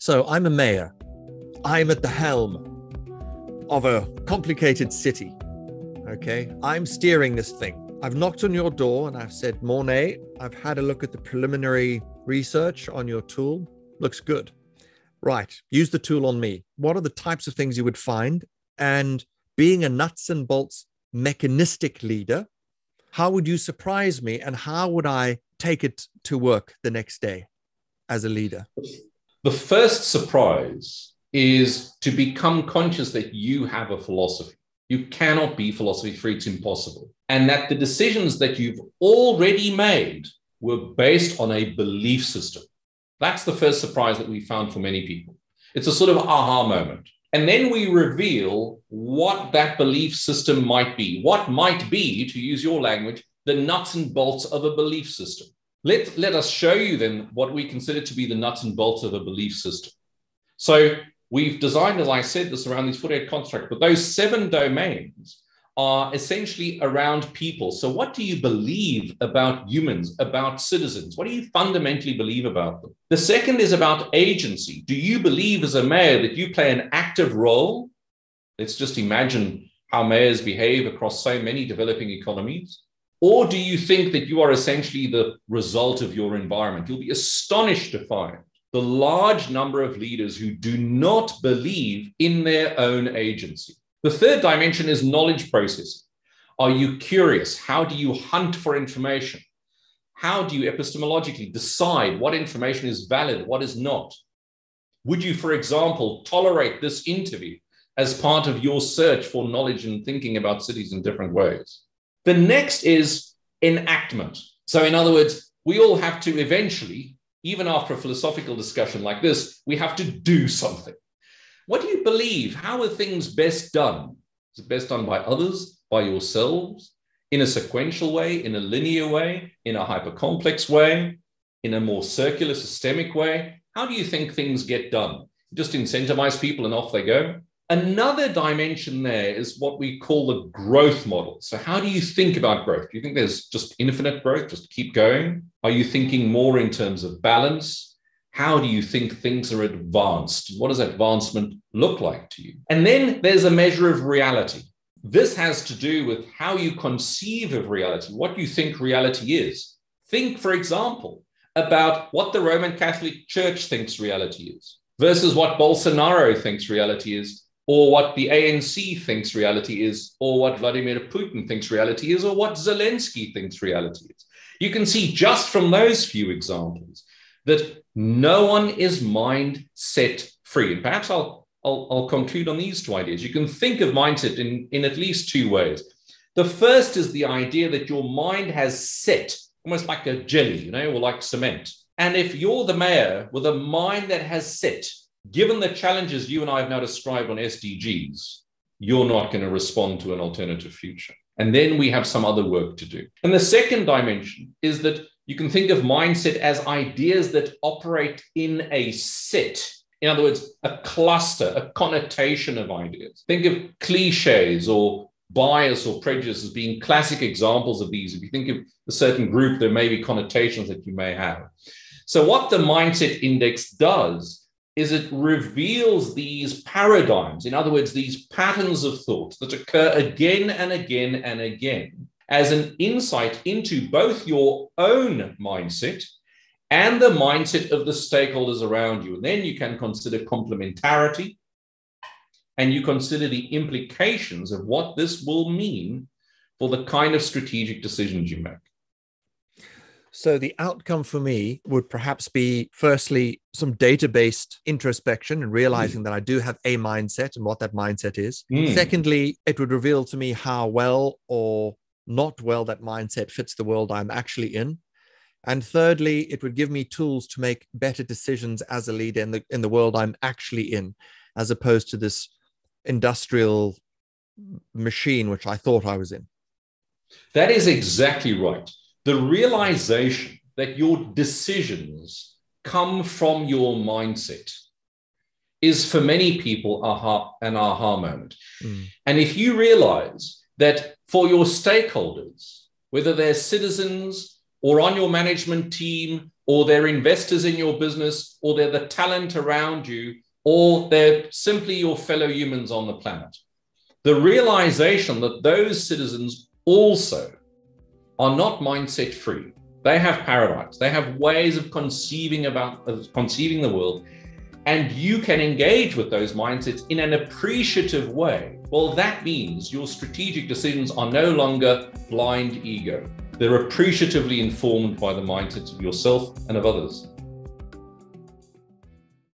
So I'm a mayor. I'm at the helm of a complicated city. Okay. I'm steering this thing. I've knocked on your door and I've said, Morne, I've had a look at the preliminary research on your tool. Looks good. Right. Use the tool on me. What are the types of things you would find? And being a nuts and bolts mechanistic leader, how would you surprise me and how would I take it to work the next day as a leader? The first surprise is to become conscious that you have a philosophy. You cannot be philosophy free, it's impossible. And that the decisions that you've already made were based on a belief system. That's the first surprise that we found for many people. It's a sort of aha moment. And then we reveal what that belief system might be, what might be, to use your language, the nuts and bolts of a belief system. Let, let us show you then what we consider to be the nuts and bolts of a belief system. So we've designed, as I said, this around these 48 constructs, but those seven domains are essentially around people. So what do you believe about humans, about citizens? What do you fundamentally believe about them? The second is about agency. Do you believe as a mayor that you play an active role? Let's just imagine how mayors behave across so many developing economies. Or do you think that you are essentially the result of your environment? You'll be astonished to find the large number of leaders who do not believe in their own agency. The third dimension is knowledge processing. Are you curious? How do you hunt for information? How do you epistemologically decide what information is valid, what is not? Would you, for example, tolerate this interview as part of your search for knowledge and thinking about cities in different ways? The next is enactment. So, in other words, we all have to eventually, even after a philosophical discussion like this, we have to do something. What do you believe? How are things best done? Is it best done by others, by yourselves, in a sequential way, in a linear way, in a hypercomplex way, in a more circular, systemic way? How do you think things get done? Just incentivize people and off they go? Another dimension there is what we call the growth model. So, how do you think about growth? Do you think there's just infinite growth, just keep going? Are you thinking more in terms of balance? How do you think things are advanced? What does advancement look like to you? And then there's a measure of reality. This has to do with how you conceive of reality, what you think reality is. Think, for example, about what the Roman Catholic Church thinks reality is versus what Bolsonaro thinks reality is or what the ANC thinks reality is, or what Vladimir Putin thinks reality is, or what Zelensky thinks reality is. You can see just from those few examples that no one is mind set free. And perhaps I'll, I'll, I'll conclude on these two ideas. You can think of mindset in, in at least two ways. The first is the idea that your mind has set, almost like a jelly, you know, or like cement. And if you're the mayor with a mind that has set, given the challenges you and I have now described on SDGs, you're not going to respond to an alternative future. And then we have some other work to do. And the second dimension is that you can think of mindset as ideas that operate in a set. In other words, a cluster, a connotation of ideas. Think of cliches or bias or prejudice as being classic examples of these. If you think of a certain group, there may be connotations that you may have. So, what the mindset index does is it reveals these paradigms, in other words, these patterns of thought that occur again and again and again as an insight into both your own mindset and the mindset of the stakeholders around you. And then you can consider complementarity and you consider the implications of what this will mean for the kind of strategic decisions you make. So the outcome for me would perhaps be firstly some data based introspection and realizing mm. that I do have a mindset and what that mindset is. Mm. Secondly, it would reveal to me how well or not well that mindset fits the world I'm actually in. And thirdly, it would give me tools to make better decisions as a leader in the in the world I'm actually in, as opposed to this industrial machine which I thought I was in. That is exactly right the realization that your decisions come from your mindset is for many people aha, an aha moment. Mm. And if you realize that for your stakeholders, whether they're citizens or on your management team, or they're investors in your business, or they're the talent around you, or they're simply your fellow humans on the planet. The realization that those citizens also are not mindset free. They have paradigms. They have ways of conceiving about conceiving the world, and you can engage with those mindsets in an appreciative way. Well, that means your strategic decisions are no longer blind ego. They're appreciatively informed by the mindsets of yourself and of others.